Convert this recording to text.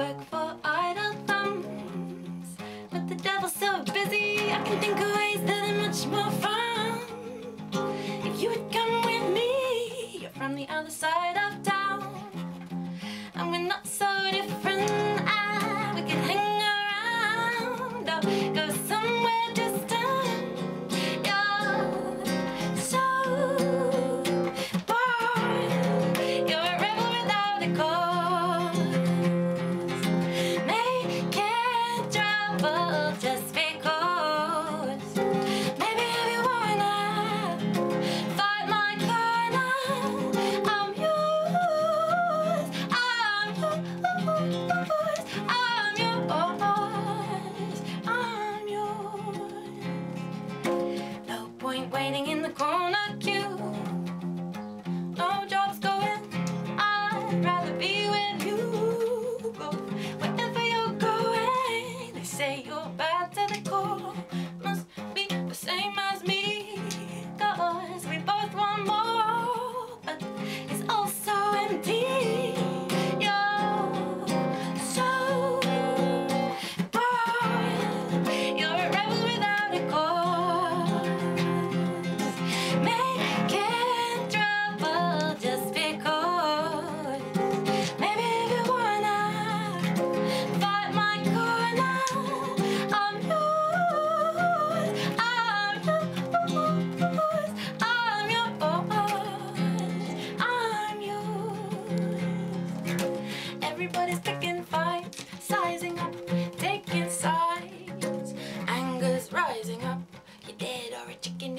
work for idle thumbs. But the devil's so busy, I can think of ways that are much more fun. If you would come with me, you're from the other side of town. And we're not so different. Dead or a chicken